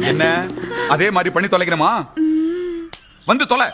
என்ன? அதே மாதிரி பண்ணி தொலைக்கணுமா? வந்து தொலை.